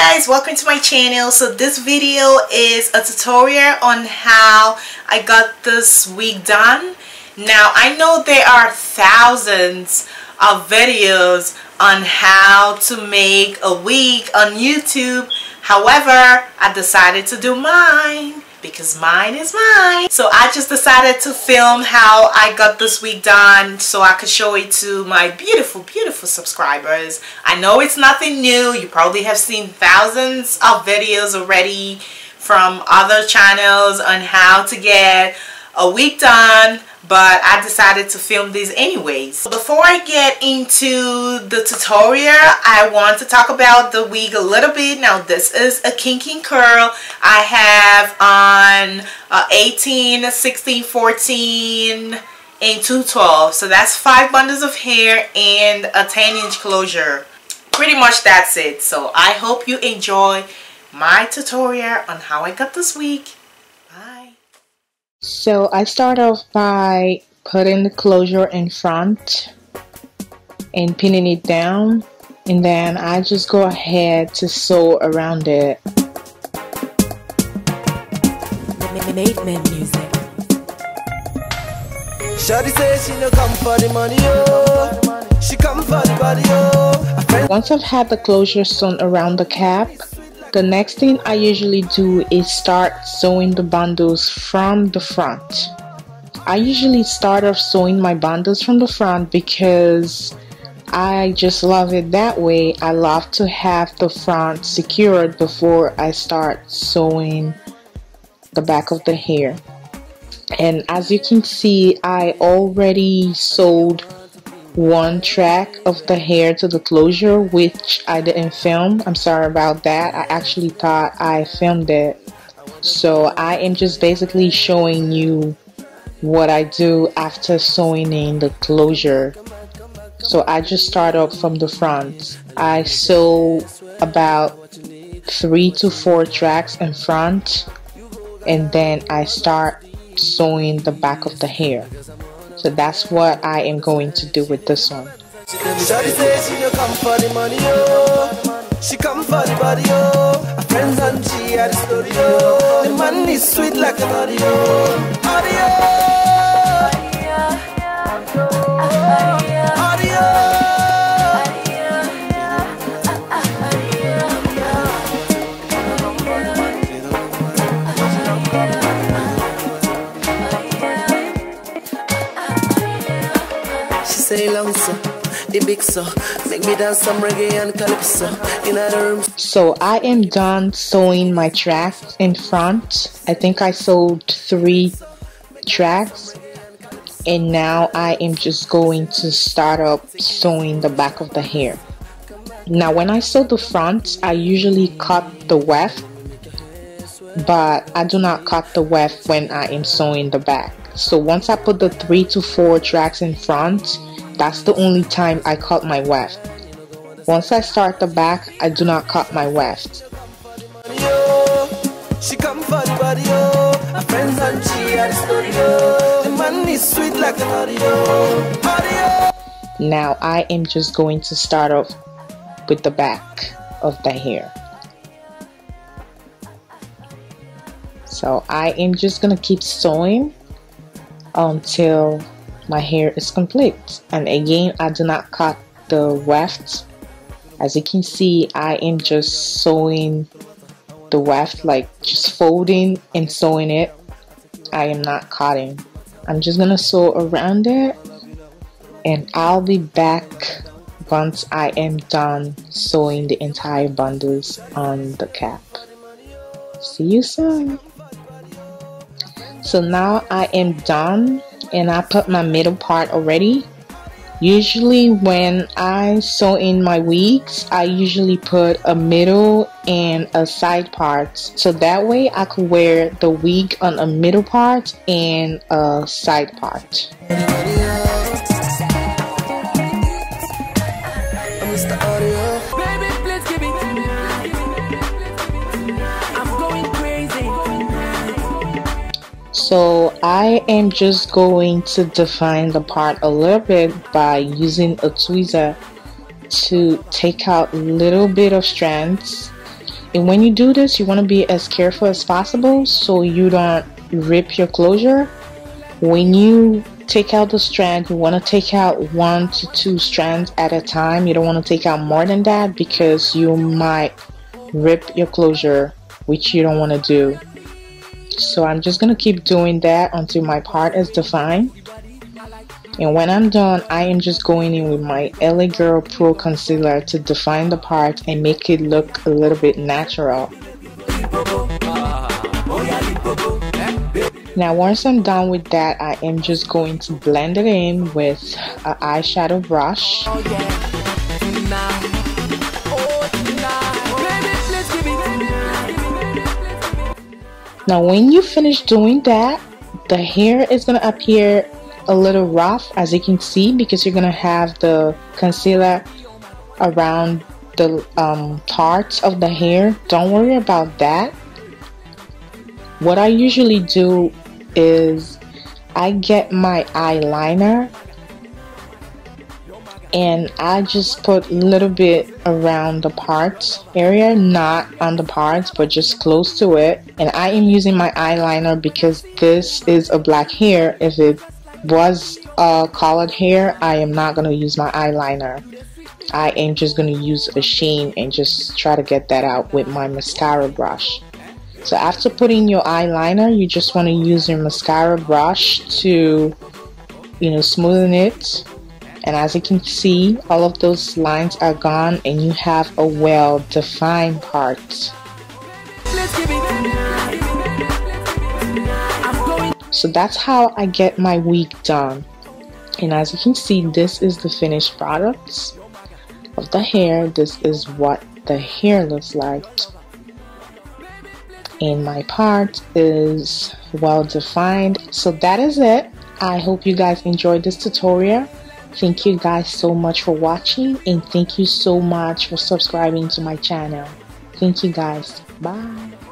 guys welcome to my channel. So this video is a tutorial on how I got this wig done. Now I know there are thousands of videos on how to make a wig on YouTube. However I decided to do mine because mine is mine. So I just decided to film how I got this wig done so I could show it to my beautiful, beautiful subscribers. I know it's nothing new. You probably have seen thousands of videos already from other channels on how to get a wig done but I decided to film these anyways. Before I get into the tutorial, I want to talk about the wig a little bit. Now this is a kinky curl. I have on uh, 18, 16, 14, and 212. So that's five bundles of hair and a 10 inch closure. Pretty much that's it. So I hope you enjoy my tutorial on how I got this wig. So I start off by putting the closure in front and pinning it down and then I just go ahead to sew around it. Made men music. Shawty says she no come for the money. She come for the body. Once I've had the closure sewn around the cap, the next thing I usually do is start sewing the bundles from the front. I usually start off sewing my bundles from the front because I just love it that way. I love to have the front secured before I start sewing the back of the hair. And as you can see, I already sewed one track of the hair to the closure which I didn't film. I'm sorry about that. I actually thought I filmed it. So I am just basically showing you what I do after sewing in the closure. So I just start up from the front. I sew about three to four tracks in front and then I start sewing the back of the hair so that's what I am going to do with this one. She come for the money, oh. She come for the body, oh. Her friends and she had the story, oh. The money is sweet like an audio, audio. The big so make me dance some reggae and calypso in other rooms. So I am done sewing my tracks in front. I think I sewed three tracks and now I am just going to start up sewing the back of the hair. Now when I sew the front, I usually cut the weft but I do not cut the weft when I am sewing the back. So once I put the three to four tracks in front, that's the only time I cut my weft. Once I start the back, I do not cut my weft. Now I am just going to start off with the back of the hair. So I am just gonna keep sewing until my hair is complete. And again I do not cut the weft as you can see I am just sewing the weft like just folding and sewing it. I am not cutting. I'm just gonna sew around it. And I'll be back once I am done sewing the entire bundles on the cap. See you soon. So now I am done and I put my middle part already. Usually when I sew in my wigs, I usually put a middle and a side part. So that way I could wear the wig on a middle part and a side part. So I am just going to define the part a little bit by using a tweezer to take out a little bit of strands. And when you do this you want to be as careful as possible so you don't rip your closure. When you take out the strand you want to take out one to two strands at a time. You don't want to take out more than that because you might rip your closure which you don't want to do so I'm just gonna keep doing that until my part is defined and when I'm done I am just going in with my LA Girl Pro Concealer to define the part and make it look a little bit natural now once I'm done with that, I am just going to blend it in with an eyeshadow brush. Now when you finish doing that, the hair is going to appear a little rough as you can see because you're going to have the concealer around the um, parts of the hair. Don't worry about that. What I usually do is I get my eyeliner and I just put a little bit around the parts area not on the parts but just close to it. And I am using my eyeliner because this is a black hair. If it was a colored hair I am not going to use my eyeliner. I am just going to use a sheen and just try to get that out with my mascara brush. So after putting your eyeliner, you just want to use your mascara brush to, you know, smoothen it. And as you can see, all of those lines are gone and you have a well-defined part. So that's how I get my wig done. And as you can see, this is the finished product of the hair. This is what the hair looks like and my part is well defined so that is it I hope you guys enjoyed this tutorial thank you guys so much for watching and thank you so much for subscribing to my channel. Thank you guys. Bye